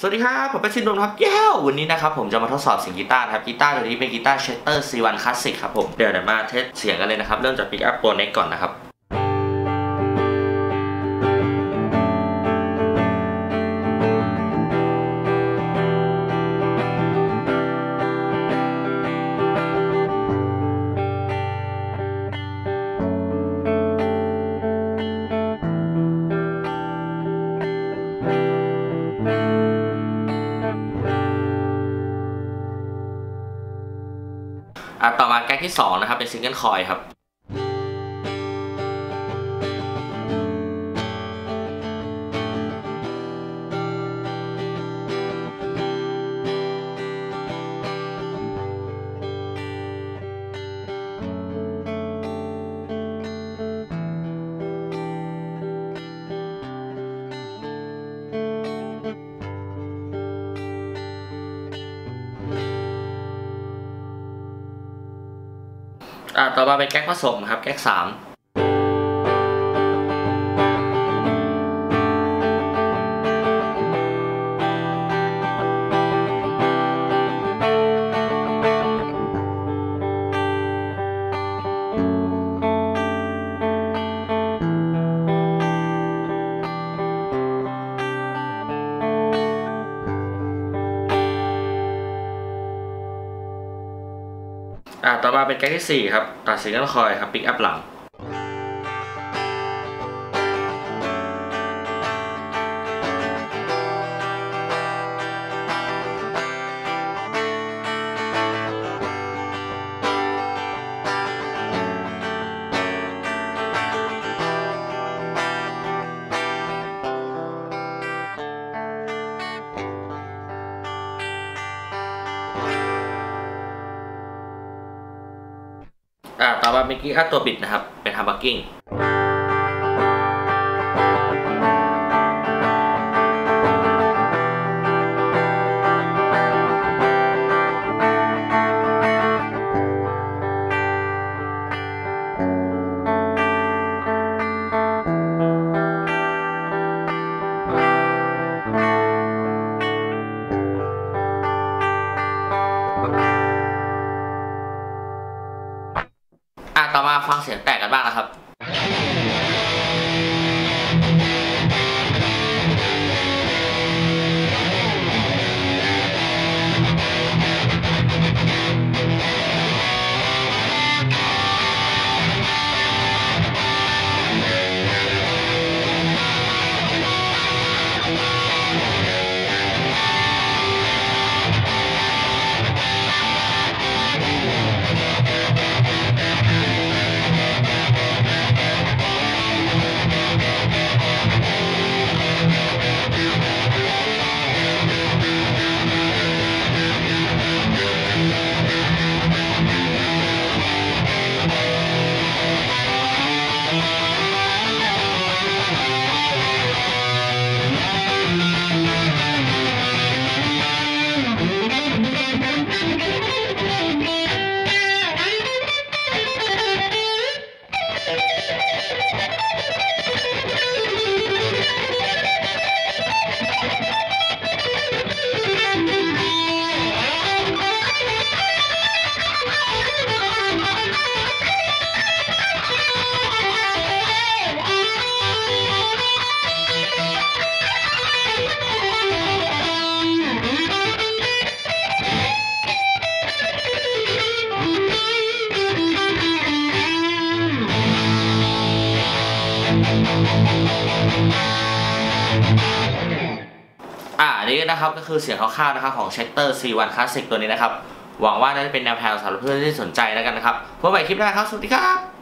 สวัสดีครับผมแป็นชินนท์ครับแย้ววันนี้นะครับผมจะมาทดสอบเสียงกีตาร์นะครับกีตาร์ตัวนี้เป็นกีตาร์ Schecter C-1 Classic ครับผมเดี๋ยวเดี๋ยวมา test เสียงกันเลยนะครับ เริ่มจากปิกอัพตัว neck ก่อนนะครับ ต่อมาแก๊กที่2นะครับเป็นซิงเกิลคอยครับ อ่าต่อมาเป็นแก๊กผสมครับแก๊กสาม อะต่อมาเป็นแก๊กที่4ครับตัดสิงเกิลคอยครับปิกอัพหลัง อ่าต่อมาเป็นกิ๊กอัพตัว bridge นะครับ เป็น humbucking ฟังเสียงแตกกันบ้างนะครับ อ่าอันนี้นะครับก็คือเสียงคร่าวๆนะครับของ Shatter C1 Classic ตัวนี้นะครับ หวังว่าน่าจะเป็นแนวทางสำหรับเพื่อนที่สนใจแล้วกันนะครับพบกันใหม่คลิปหน้าครับ สวัสดีครับ